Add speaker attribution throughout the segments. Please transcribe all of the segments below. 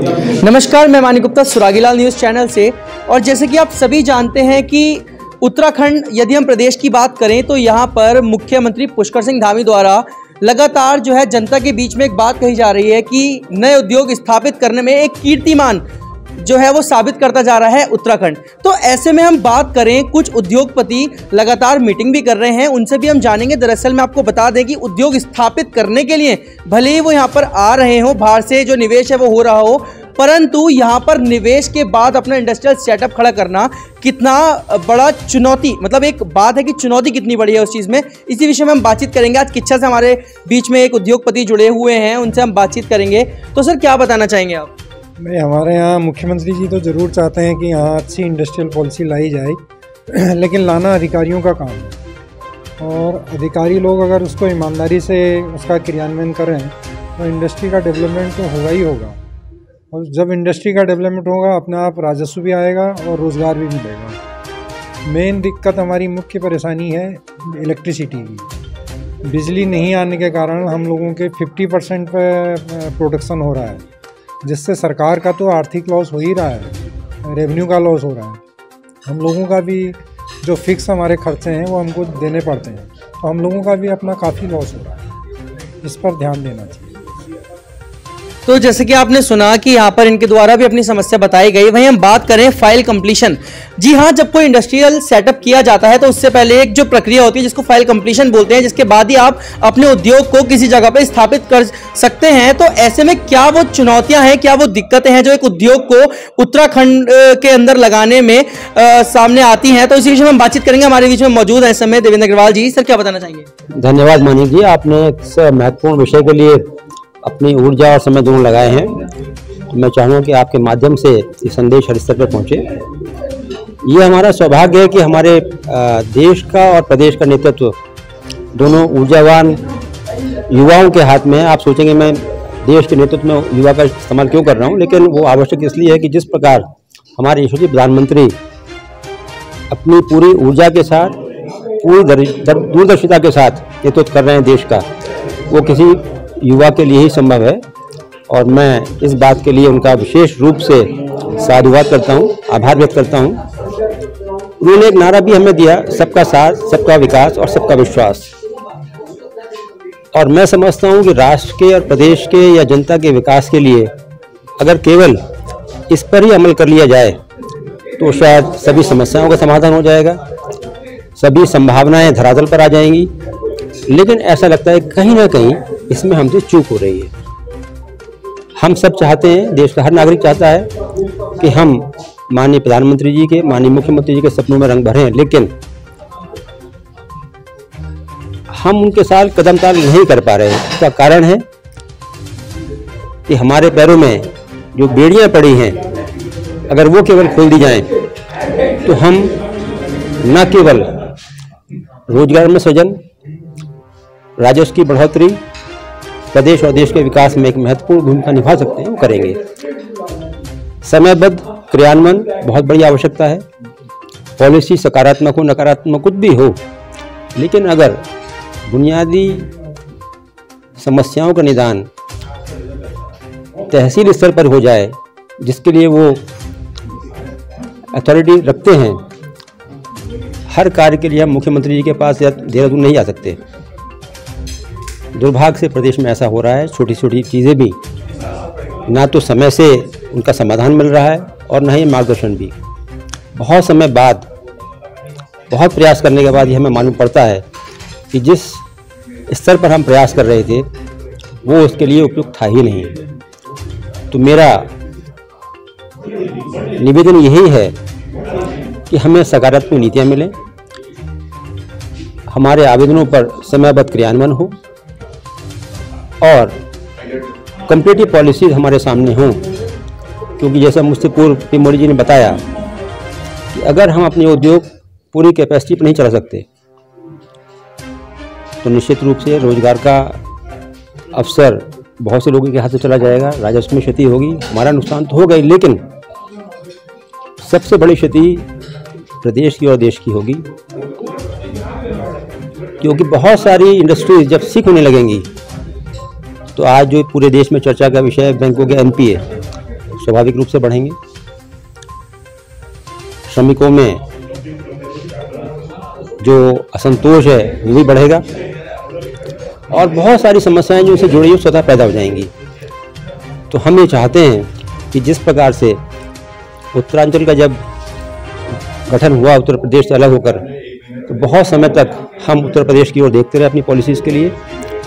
Speaker 1: नमस्कार, मैं मानी गुप्ता, सुरागीलाल न्यूज़ चैनल से। और जैसे कि आप सभी जानते हैं कि उत्तराखंड, यदि हम प्रदेश की बात करें तो यहाँ पर मुख्यमंत्री पुष्कर सिंह धामी द्वारा लगातार जो है जनता के बीच में एक बात कही जा रही है कि नए उद्योग स्थापित करने में एक कीर्तिमान जो है वो साबित करता जा रहा है उत्तराखंड। तो ऐसे में हम बात करें, कुछ उद्योगपति लगातार मीटिंग भी कर रहे हैं, उनसे भी हम जानेंगे। दरअसल मैं आपको बता दें कि उद्योग स्थापित करने के लिए भले ही वो यहाँ पर आ रहे हो, बाहर से जो निवेश है वो हो रहा हो, परंतु यहाँ पर निवेश के बाद अपना इंडस्ट्रियल सेटअप खड़ा करना कितना बड़ा चुनौती मतलब एक बात है कि चुनौती कितनी बड़ी है उस चीज़ में। इसी विषय में हम बातचीत करेंगे। आज किच्छा से हमारे बीच में एक उद्योगपति जुड़े हुए हैं, उनसे हम बातचीत करेंगे। तो सर, क्या बताना चाहेंगे आप?
Speaker 2: भाई हमारे यहाँ मुख्यमंत्री जी तो ज़रूर चाहते हैं कि यहाँ अच्छी इंडस्ट्रियल पॉलिसी लाई जाए, लेकिन लाना अधिकारियों का काम है। और अधिकारी लोग अगर उसको ईमानदारी से उसका क्रियान्वयन करें तो इंडस्ट्री का डेवलपमेंट तो होगा ही होगा। और जब इंडस्ट्री का डेवलपमेंट होगा, अपने आप राजस्व भी आएगा और रोज़गार भी मिलेगा। मेन दिक्कत हमारी मुख्य परेशानी है इलेक्ट्रिसिटी की। बिजली नहीं आने के कारण हम लोगों के 50 परसेंट पर प्रोडक्शन हो रहा है। जिससे सरकार का तो आर्थिक लॉस हो ही रहा है रेवेन्यू का लॉस हो रहा है। हम लोगों का भी जो फिक्स हमारे खर्चे हैं, वो हमको देने पड़ते हैं। तो हम लोगों का भी अपना काफ़ी लॉस हो रहा है। इस पर ध्यान देना चाहिए।
Speaker 1: तो जैसे कि आपने सुना कि यहाँ पर इनके द्वारा भी अपनी समस्या बताई गई। वहीं हम बात करें फ़ाइल कंप्लीशन जी हाँ जब कोई इंडस्ट्रियल सेटअप किया जाता है तो उससे पहले एक जो प्रक्रिया होती है जिसको फ़ाइल कंप्लीशन बोलते हैं जिसके बाद ही आप अपने उद्योग को किसी जगह पर स्थापित कर सकते हैं। तो ऐसे में क्या वो चुनौतियाँ हैं क्या वो दिक्कतें हैं जो एक उद्योग को उत्तराखंड के अंदर लगाने में आ, सामने आती हैं? तो इसी विषय में हम बातचीत करेंगे। हमारे बीच में मौजूद है इस समय देवेंद्र अग्रवाल जी। सर क्या बताना चाहेंगे?
Speaker 3: धन्यवाद मानिक जी आपने इस महत्वपूर्ण विषय के लिए अपनी ऊर्जा और समय दोनों लगाए हैं। तो मैं चाहूँगा कि आपके माध्यम से ये संदेश हर स्तर पर पहुँचे। ये हमारा सौभाग्य है कि हमारे देश का और प्रदेश का नेतृत्व दोनों ऊर्जावान युवाओं के हाथ में है। आप सोचेंगे मैं देश के नेतृत्व में युवा का इस्तेमाल क्यों कर रहा हूँ? लेकिन वो आवश्यक इसलिए है कि जिस प्रकार हमारे यशस्वी प्रधानमंत्री अपनी पूरी ऊर्जा के साथ, पूरी दूरदर्शिता के साथ नेतृत्व कर रहे हैं देश का, वो किसी युवा के लिए ही संभव है और मैं इस बात के लिए उनका विशेष रूप से साधुवाद करता हूँ, आभार व्यक्त करता हूँ। उन्होंने एक नारा भी हमें दिया, सबका साथ, सबका विकास और सबका विश्वास। और मैं समझता हूँ कि राष्ट्र के और प्रदेश के या जनता के विकास के लिए अगर केवल इस पर ही अमल कर लिया जाए तो शायद सभी समस्याओं का समाधान हो जाएगा, सभी संभावनाएँ धरातल पर आ जाएँगी। लेकिन ऐसा लगता है कहीं ना कहीं इसमें हमसे चूक हो रही है। हम सब चाहते हैं, देश का हर नागरिक चाहता है कि हम माननीय प्रधानमंत्री जी के, माननीय मुख्यमंत्री जी के सपनों में रंग भरें, लेकिन हम उनके साथ कदम ताल नहीं कर पा रहे हैं। इसका कारण है कि हमारे पैरों में जो बेड़ियाँ पड़ी हैं, अगर वो केवल खोल दी जाएँ तो हम न केवल रोज़गार में सृजन, राजस्व की बढ़ोतरी प्रदेश और देश के विकास में एक महत्वपूर्ण भूमिका निभा सकते हैं, वो करेंगे। समयबद्ध क्रियान्वयन बहुत बड़ी आवश्यकता है। पॉलिसी सकारात्मक हो, नकारात्मक कुछ भी हो, लेकिन अगर बुनियादी समस्याओं का निदान तहसील स्तर पर हो जाए, जिसके लिए वो अथॉरिटी रखते हैं, हर कार्य के लिए हम मुख्यमंत्री जी के पास या देहरादून नहीं जा सकते। दुर्भाग्य से प्रदेश में ऐसा हो रहा है। छोटी छोटी चीज़ें भी, ना तो समय से उनका समाधान मिल रहा है और ना ही मार्गदर्शन भी। बहुत समय बाद, बहुत प्रयास करने के बाद ये हमें मालूम पड़ता है कि जिस स्तर पर हम प्रयास कर रहे थे, वो उसके लिए उपयुक्त था ही नहीं। तो मेरा निवेदन यही है कि हमें सकारात्मक नीतियाँ मिलें। हमारे आवेदनों पर समयबद्ध क्रियान्वयन हो। और कंपेटिव पॉलिसीज़ हमारे सामने हों। क्योंकि जैसा मुझसे पूर्व पी मोदी जी ने बताया कि अगर हम अपने उद्योग पूरी कैपेसिटी पर नहीं चला सकते तो निश्चित रूप से रोज़गार का अवसर बहुत से लोगों के हाथ से चला जाएगा। राजस्व में क्षति होगी, हमारा नुकसान तो हो गई लेकिन सबसे बड़ी क्षति प्रदेश की और देश की होगी। क्योंकि बहुत सारी इंडस्ट्रीज़ जब सीख होने लगेंगी तो आज जो पूरे देश में चर्चा का विषय है, बैंकों के एनपीए, स्वाभाविक रूप से बढ़ेंगे। श्रमिकों में जो असंतोष है, वो भी बढ़ेगा। और बहुत सारी समस्याएँ जो इससे जुड़ी हुई स्वतः पैदा हो जाएँगी। तो हम ये चाहते हैं कि जिस प्रकार से उत्तरांचल का जब गठन हुआ, उत्तर प्रदेश से अलग होकर तो बहुत समय तक हम उत्तर प्रदेश की ओर देखते रहे अपनी पॉलिसीज़ के लिए।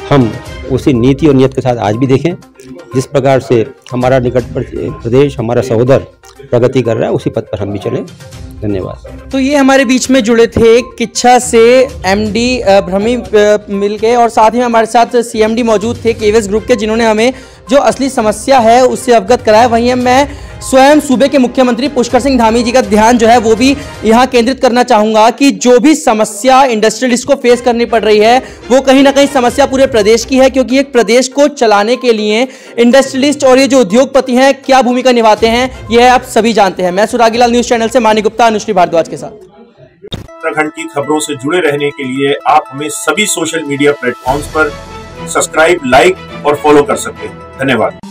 Speaker 3: हम उसी नीति और नियत के साथ आज भी देखें, जिस प्रकार से हमारा निकट प्रदेश, हमारा सहोदर प्रगति कर रहा है, उसी पथ पर हम भी चलें। धन्यवाद।
Speaker 1: तो ये हमारे बीच में जुड़े थे किच्छा से एमडी भ्रमी मिल के और साथ ही हमारे साथ सीएमडी मौजूद थे केवीएस ग्रुप के, जिन्होंने हमें जो असली समस्या है, उससे अवगत कराया वहीं मैं स्वयं सूबे के मुख्यमंत्री पुष्कर सिंह धामी जी का ध्यान जो है, वो भी यहाँ केंद्रित करना चाहूँगा कि जो भी समस्या इंडस्ट्रियलिस्ट को फेस करनी पड़ रही है, वो कहीं ना कहीं समस्या पूरे प्रदेश की है, क्योंकि एक प्रदेश को चलाने के लिए इंडस्ट्रियलिस्ट और ये जो उद्योगपति हैं, क्या भूमिका निभाते हैं, यह आप सभी जानते हैं। मैं सुरागीलाल न्यूज़ चैनल से मानी गुप्ता, अनुश्री भारद्वाज के साथ।
Speaker 4: उत्तराखंड की खबरों से जुड़े रहने के लिए आप हमें सभी सोशल मीडिया प्लेटफॉर्म्स पर सब्सक्राइब लाइक और फॉलो कर सकते हैं। धन्यवाद।